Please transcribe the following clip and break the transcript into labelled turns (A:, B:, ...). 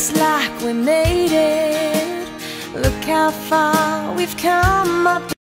A: Looks like we made it. Look how far we've come up